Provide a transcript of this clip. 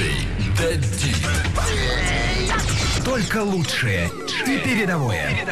Диджей Дэдди. Только лучшее и передовое.